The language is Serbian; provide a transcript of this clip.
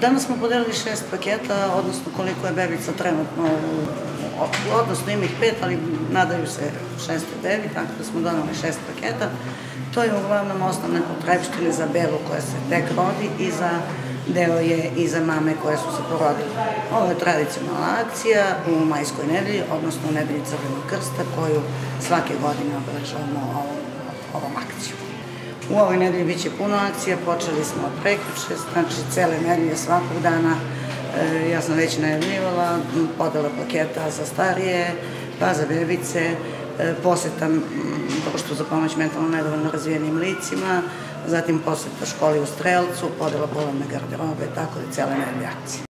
Danas smo podelili šest paketa, odnosno koliko je bebica trenutno odnosno ima ih pet, ali nadaju se šeste bebi, tako da smo donali šest paketa. To je uglavnom osnovne potrebštine za belu koja se tek rodi i za deo je i za mame koje su se porodile. Ovo je tradicionalna akcija u majskoj nedelji, odnosno u nedelji Crvenog krsta, koju svake godine obeležavamo ovom, ovom akcijom. U ovoj nedelji biće puno akcija, počeli smo od prekriče, znači cele nedelje svakog dana. E, ja sam već najavljivala podela paketa za starije, pa za bebice, e, poseta društvu za pomoć mentalno nedovoljno razvijenim licima, zatim poseta školi u Strelcu, podela polovne garderobe, tako da cele nedelje akcije.